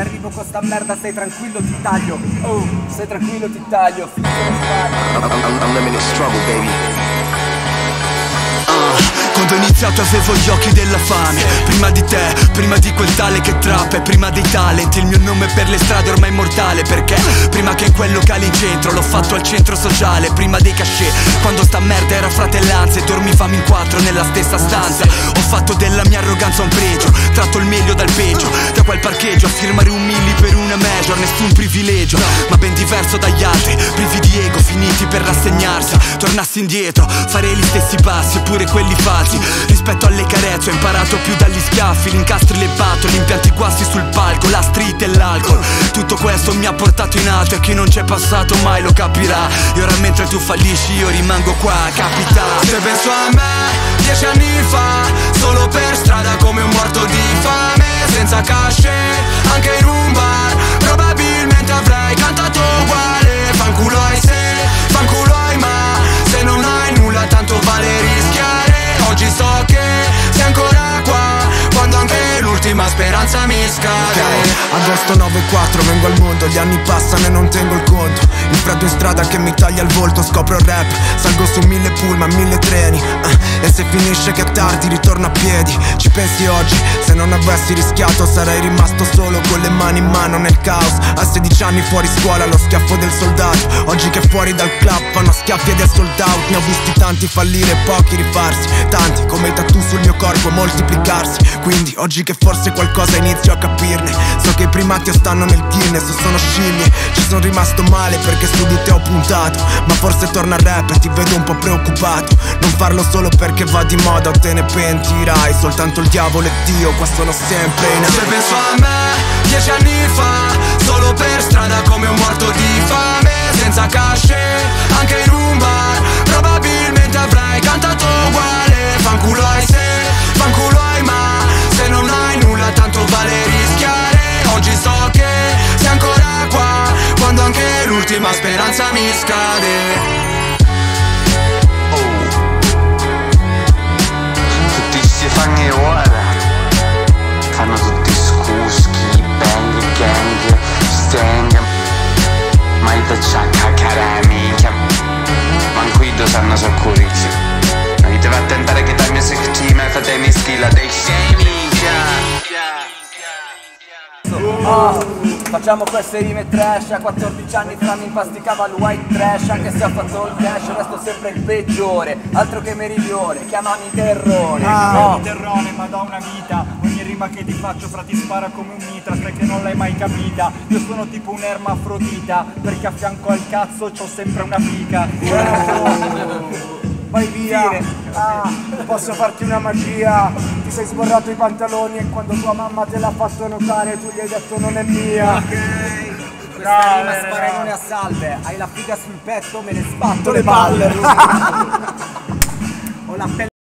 Arrivo con sta merda, stai tranquillo, ti taglio. Oh, stai tranquillo, ti taglio. Unlimited struggle, baby. Quando ho iniziato avevo gli occhi della fame Prima di te, prima di quel tale che trappa E prima dei talent Il mio nome per le strade ormai è immortale Perché prima che in quel locale in centro L'ho fatto al centro sociale Prima dei cachet Quando sta merda era fratellanza E dormivamo in quattro nella stessa stanza Ho fatto della mia arroganza un pregio Tratto il meglio dal peggio. Da quel parcheggio a firmare un milli per una major Nessun privilegio. Ma ben diverso dagli altri Privi di ego, finiti per rassegnarsi. Tornassi indietro, farei gli stessi passi Eppure quelli falsi. Rispetto alle carezze ho imparato più dagli schiaffi Gli incastri le batto, impianti guasti sul palco La street e l'alcol Tutto questo mi ha portato in alto E chi non c'è passato mai lo capirà. E ora mentre tu fallisci io rimango qua Capita. Se penso a me, dieci anni fa Solo per strada come un morto di fame Senza cachet, anche in un bar Probabilmente avrei cantato uguale. Fanculo ai se, fanculo ai ma Se non hai nulla tanto vale rischiare. Oggi so che sei ancora qua Quando anche l'ultima speranza mi scade Agosto 9-4 vengo al mondo, gli anni passano e non tengo il freddo in strada che mi taglia il volto, scopro il rap Salgo su mille pullman, mille treni eh, E se finisce che è tardi ritorno a piedi. Ci pensi oggi, se non avessi rischiato Sarei rimasto solo con le mani in mano nel caos. A 16 anni fuori scuola, lo schiaffo del soldato. Oggi che fuori dal club fanno schiaffi del sold out. Ne ho visti tanti fallire pochi rifarsi. Tanti come i tattoo sul mio corpo moltiplicarsi. Quindi oggi che forse qualcosa inizio a capirne. So che i primati o stanno nel Guinness o sono scimmie Ci sono rimasto male perché su di te ho puntato Ma forse torna al rap e ti vedo un po' preoccupato. Non farlo solo perché va di moda o te ne pentirai Soltanto il diavolo e Dio qua sono sempre in Se penso a me, dieci anni fa Solo per l'ultima speranza mi scade. Tutti si fanno ora fanno tutti scuschi bang gang stang ma io c'ha cacare minchia manco io sanno soccuricci ma io devo attentare che dal mio secchi me fate mi schilla dei scemi Ah, facciamo queste rime trash A 14 anni fra mi impasticava il white trash Anche se ho fatto il cash resto sempre il peggiore Altro che meridione, chiamami terrore. Ah, No. terrone, ma da una vita Ogni rima che ti faccio fra ti spara come un mitra che non l'hai mai capita. Io sono tipo un'ermafrodita Perché a fianco al cazzo c'ho sempre una fica Vai via. Ah, Posso farti una magia sei sborrato i pantaloni E quando tua mamma te l'ha fatto notare Tu gli hai detto non è mia. Questa rima sparagone a salve. Hai la figa sul petto, me ne sbatto le palle. Ho la pelle